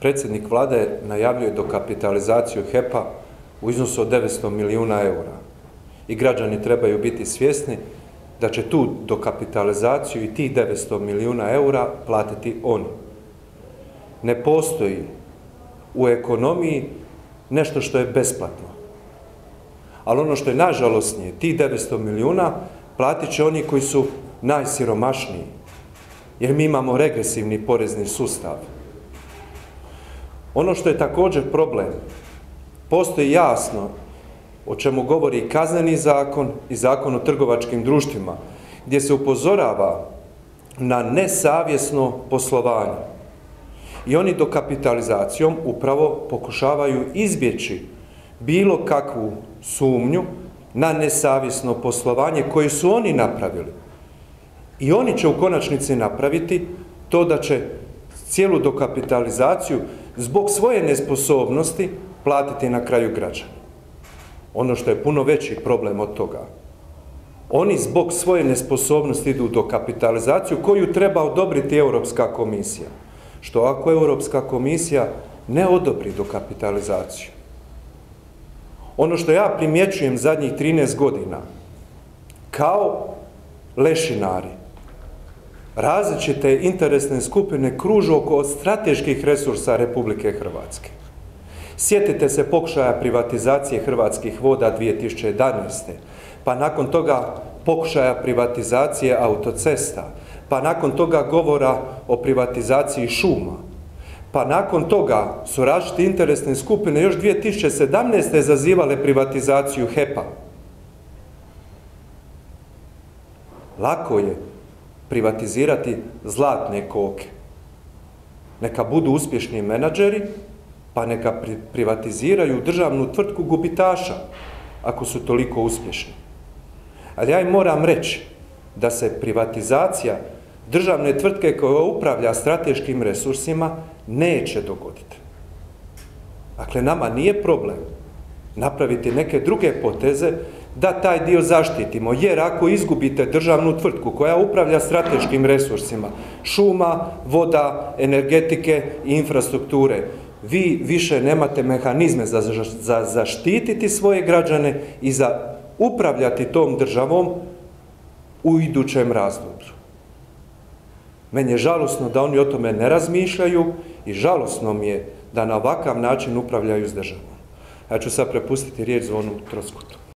predsjednik vlade najavljuje dokapitalizaciju HEP-a u iznosu od 900 milijuna eura. I građani trebaju biti svjesni da će tu dokapitalizaciju i tih 900 milijuna eura platiti oni. Ne postoji u ekonomiji nešto što je besplatno. Ali ono što je najžalosnije, tih 900 milijuna platit će oni koji su najsiromašniji. Jer mi imamo regresivni porezni sustav. Ono što je također problem, postoji jasno o čemu govori kazneni zakon i zakon o trgovačkim društvima, gdje se upozorava na nesavjesno poslovanje. I oni dokapitalizacijom upravo pokušavaju izbjeći bilo kakvu sumnju na nesavjesno poslovanje koje su oni napravili. I oni će u konačnici napraviti to da će cijelu dokapitalizaciju zbog svoje nesposobnosti platiti na kraju građani. Ono što je puno veći problem od toga. Oni zbog svoje nesposobnosti idu do kapitalizaciju koju treba odobriti Europska komisija. Što ako Europska komisija ne odobri dokapitalizaciju? Ono što ja primjećujem zadnjih 13 godina, kao lešinari, različite interesne skupine kružu oko strateških resursa Republike Hrvatske. Sjetite se pokušaja privatizacije Hrvatskih voda 2011. Pa nakon toga pokušaja privatizacije autocesta. Pa nakon toga govora o privatizaciji šuma. Pa nakon toga su različite interesne skupine još 2017. zazivale privatizaciju HEP-a. Lako je privatizirati zlatne koke. Neka budu uspješni menadžeri, pa neka privatiziraju državnu tvrtku gubitaša, ako su toliko uspješni. Ali ja im moram reći da se privatizacija državne tvrtke koja upravlja strateškim resursima neće dogoditi. Dakle, nama nije problem napraviti neke druge poteze da taj dio zaštitimo. Jer ako izgubite državnu tvrtku koja upravlja strateškim resursima, šuma, voda, energetike i infrastrukture, vi više nemate mehanizme za, za zaštititi svoje građane i za upravljati tom državom u idućem razdoblju. Meni je žalosno da oni o tome ne razmišljaju i žalosno mi je da na ovakav način upravljaju s državom. Ja ću sad prepustiti riječ Zvonu Troskutu.